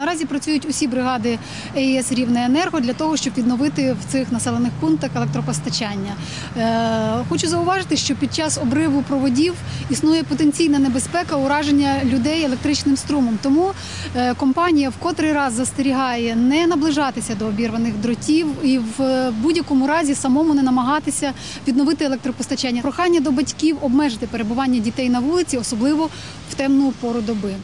Наразі працюють усі бригади ЕС Рівне Енерго для того, щоб відновити в цих населених пунктах електропостачання. Е, хочу зауважити, що під час обриву проводів існує потенційна небезпека ураження людей електричним струмом. Тому е, компанія в котрий раз застерігає не наближатися до обірваних дротів і в е, будь-якому разі самому не намагатися відновити електропостачання. Прохання до батьків обмежити перебування дітей на вулиці, особливо в темну пору доби.